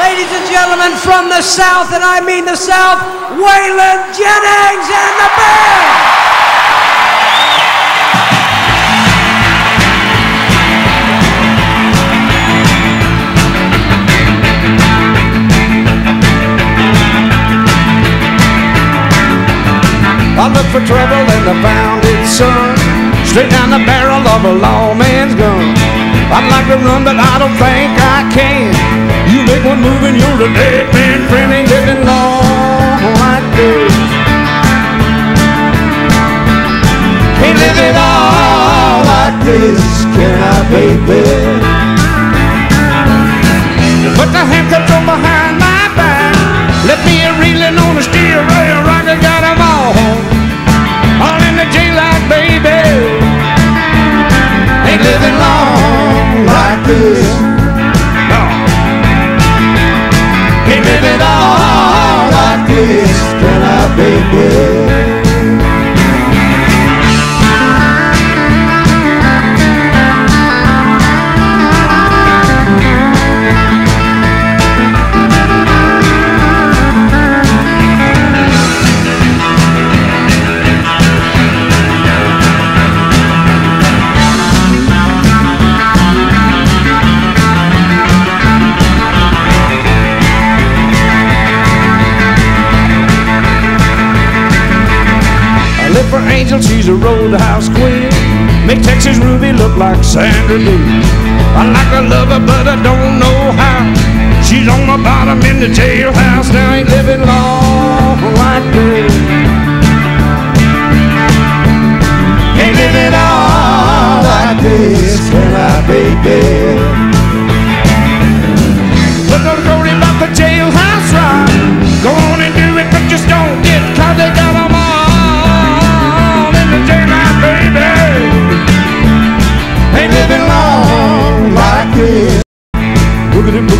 Ladies and gentlemen from the South, and I mean the South, Waylon Jennings and the band. I looked for trouble and I found it, son. Straight down the barrel of a like to run, but I don't think I can. You make one move and you're a dead man, friend. Ain't living long like this. Can't live it all like this, can I, baby? For Angel, she's a roadhouse queen. Make Texas Ruby look like Sandra Dee. I like to love her, but I don't know how. She's on my bottom in the jailhouse, now ain't living long like this. Ain't living all like this, can I, baby?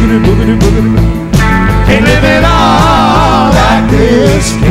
Boogity, boogity, boogity, boogity. Ain't living all like this?